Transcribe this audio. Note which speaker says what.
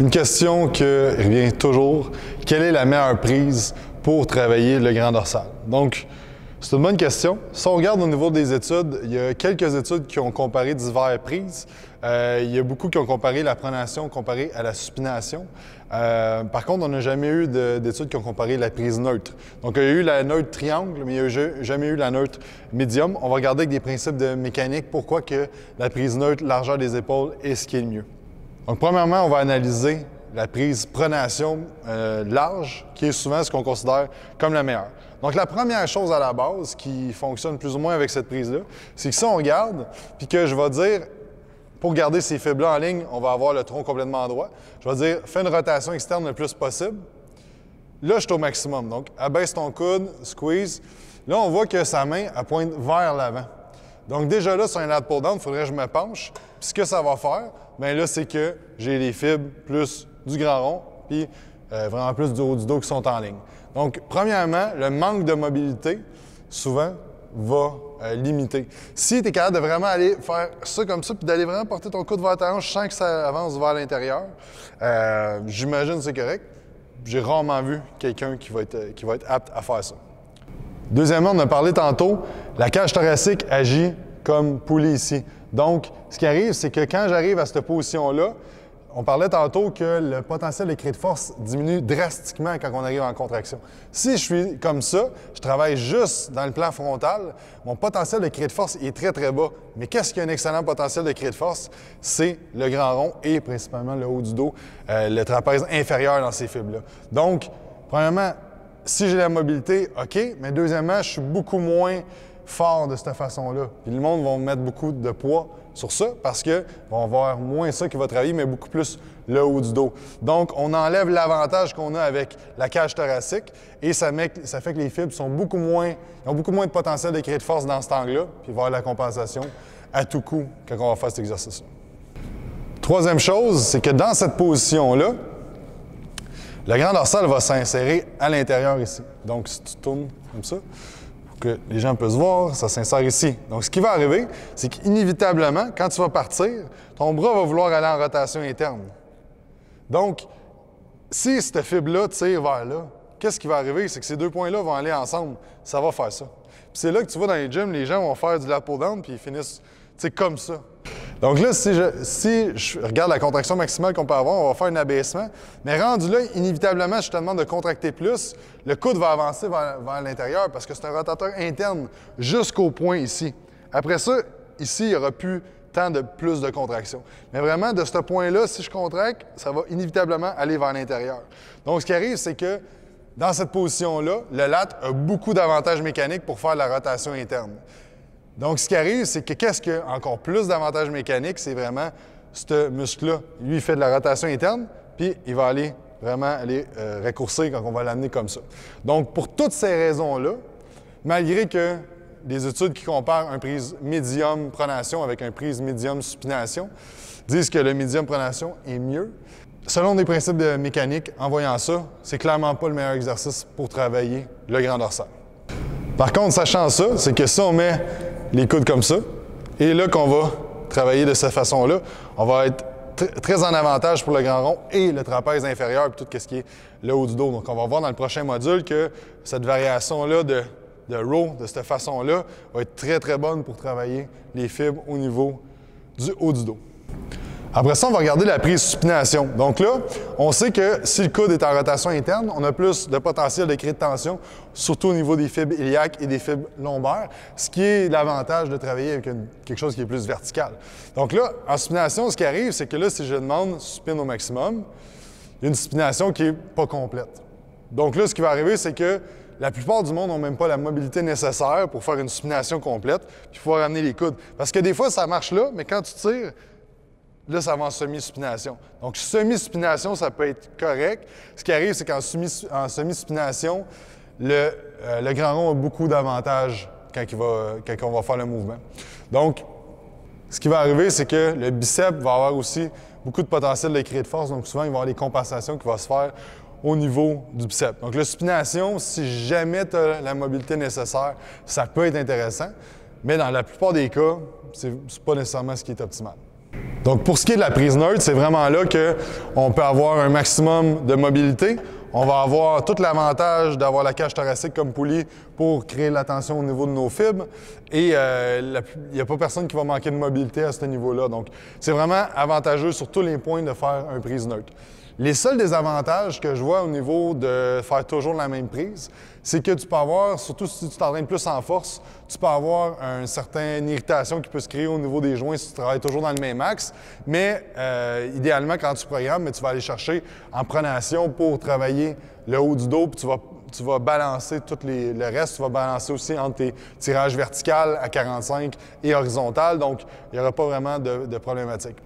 Speaker 1: Une question qui revient toujours, quelle est la meilleure prise pour travailler le grand dorsal? Donc, c'est une bonne question. Si on regarde au niveau des études, il y a quelques études qui ont comparé diverses prises. Euh, il y a beaucoup qui ont comparé la pronation comparée à la supination. Euh, par contre, on n'a jamais eu d'études qui ont comparé la prise neutre. Donc, il y a eu la neutre triangle, mais il n'y a jamais eu la neutre médium. On va regarder avec des principes de mécanique pourquoi que la prise neutre, largeur des épaules, est ce qui est le mieux. Donc, premièrement, on va analyser la prise pronation euh, large, qui est souvent ce qu'on considère comme la meilleure. Donc, la première chose à la base qui fonctionne plus ou moins avec cette prise-là, c'est que si on regarde, puis que je vais dire, pour garder ces fibres-là en ligne, on va avoir le tronc complètement droit. Je vais dire, fais une rotation externe le plus possible. Là, je suis au maximum. Donc, abaisse ton coude, squeeze. Là, on voit que sa main, elle pointe vers l'avant. Donc, déjà là, sur un lat pull down, il faudrait que je me penche. Puis, ce que ça va faire, bien là, c'est que j'ai les fibres plus du grand rond, puis euh, vraiment plus du haut du dos qui sont en ligne. Donc, premièrement, le manque de mobilité, souvent, va euh, limiter. Si tu es capable de vraiment aller faire ça comme ça, puis d'aller vraiment porter ton coude vers ta hanche sans que ça avance vers l'intérieur, euh, j'imagine c'est correct. J'ai rarement vu quelqu'un qui, va être, qui va être apte à faire ça. Deuxièmement, on a parlé tantôt, la cage thoracique agit comme poulie ici. Donc, ce qui arrive, c'est que quand j'arrive à cette position-là, on parlait tantôt que le potentiel de créer de force diminue drastiquement quand on arrive en contraction. Si je suis comme ça, je travaille juste dans le plan frontal, mon potentiel de créer de force est très, très bas. Mais qu'est-ce qui a un excellent potentiel de créer de force? C'est le grand rond et principalement le haut du dos, euh, le trapèze inférieur dans ces fibres-là. Donc, premièrement, si j'ai la mobilité, OK, mais deuxièmement, je suis beaucoup moins fort de cette façon-là. Puis le monde va mettre beaucoup de poids sur ça parce que vont avoir moins ça qui va travailler, mais beaucoup plus le haut du dos. Donc, on enlève l'avantage qu'on a avec la cage thoracique et ça, fait que les fibres sont beaucoup moins, ont beaucoup moins de potentiel de créer de force dans cet angle-là, puis voir la compensation à tout coup quand on va faire cet exercice-là. Troisième chose, c'est que dans cette position-là, le grand dorsal va s'insérer à l'intérieur ici. Donc, si tu tournes comme ça, les gens peuvent voir, ça s'insère ici. Donc, ce qui va arriver, c'est qu'inévitablement, quand tu vas partir, ton bras va vouloir aller en rotation interne. Donc, si cette fibre-là tire vers là, qu'est-ce qui va arriver? C'est que ces deux points-là vont aller ensemble. Ça va faire ça. c'est là que tu vois dans les gyms, les gens vont faire du lapo puis ils finissent comme ça. Donc là, si je, regarde la contraction maximale qu'on peut avoir, on va faire un abaissement. Mais rendu là, inévitablement, je te demande de contracter plus. Le coude va avancer vers, l'intérieur parce que c'est un rotateur interne jusqu'au point ici. Après ça, ici, il n'y aura plus tant de plus de contraction. Mais vraiment, de ce point-là, si je contracte, ça va inévitablement aller vers l'intérieur. Donc, ce qui arrive, c'est que dans cette position-là, le lat a beaucoup d'avantages mécaniques pour faire la rotation interne. Donc, ce qui arrive, c'est que qu'est-ce qui a encore plus d'avantages mécaniques, c'est vraiment ce muscle-là. Lui, il fait de la rotation interne, puis il va aller vraiment aller euh, raccourcir quand on va l'amener comme ça. Donc, pour toutes ces raisons-là, malgré que des études qui comparent un prise médium pronation avec un prise médium supination disent que le médium pronation est mieux, selon des principes de mécanique, en voyant ça, c'est clairement pas le meilleur exercice pour travailler le grand dorsal. Par contre, sachant ça, c'est que si on met les coudes comme ça. Et là qu'on va travailler de cette façon-là, on va être très en avantage pour le grand rond et le trapèze inférieur, puis tout ce qui est le haut du dos. Donc, on va voir dans le prochain module que cette variation-là de, de row, de cette façon-là, va être très, très bonne pour travailler les fibres au niveau du haut du dos. Après ça, on va regarder la prise supination. Donc là, on sait que si le coude est en rotation interne, on a plus de potentiel de créer de tension, surtout au niveau des fibres iliaques et des fibres lombaires, ce qui est l'avantage de travailler avec quelque chose qui est plus vertical. Donc là, en supination, ce qui arrive, c'est que là, si je demande supine au maximum, il y a une supination qui n'est pas complète. Donc là, ce qui va arriver, c'est que la plupart du monde n'ont même pas la mobilité nécessaire pour faire une supination complète puis pouvoir amener les coudes. Parce que des fois, ça marche là, mais quand tu tires, Là, ça va en semi-supination. Donc, semi-supination, ça peut être correct. Ce qui arrive, c'est qu'en semi-supination, le, euh, le, grand rond a beaucoup d'avantages quand, on va faire le mouvement. Donc, ce qui va arriver, c'est que le bicep va avoir aussi beaucoup de potentiel de créer de force. Donc, souvent, il va y avoir des compensations qui vont se faire au niveau du bicep. Donc, la supination, si jamais tu as la mobilité nécessaire, ça peut être intéressant. Mais dans la plupart des cas, c'est pas nécessairement ce qui est optimal. Donc, pour ce qui est de la prise neutre, c'est vraiment là qu'on peut avoir un maximum de mobilité. On va avoir tout l'avantage d'avoir la cage thoracique comme poulie pour créer la tension au niveau de nos fibres. Et euh, il n'y a pas personne qui va manquer de mobilité à ce niveau-là. Donc, c'est vraiment avantageux sur tous les points de faire un prise neutre. Les seuls désavantages que je vois au niveau de faire toujours la même prise, c'est que tu peux avoir, surtout si tu t'entraînes plus en force, tu peux avoir une certaine irritation qui peut se créer au niveau des joints si tu travailles toujours dans le même axe. Mais euh, idéalement, quand tu programmes, tu vas aller chercher en pronation pour travailler le haut du dos, puis tu vas tu vas balancer tout le reste, tu vas balancer aussi entre tes tirages verticales à 45 et horizontal, donc il n'y aura pas vraiment de, de problématique.